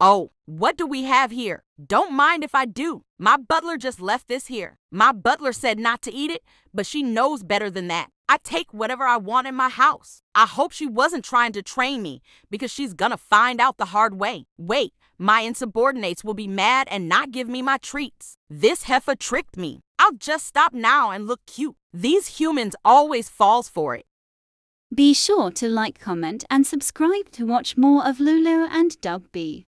Oh, what do we have here? Don't mind if I do. My butler just left this here. My butler said not to eat it, but she knows better than that. I take whatever I want in my house. I hope she wasn't trying to train me because she's gonna find out the hard way. Wait, my insubordinates will be mad and not give me my treats. This heifer tricked me. I'll just stop now and look cute. These humans always falls for it. Be sure to like, comment, and subscribe to watch more of Lulu and Dub-B.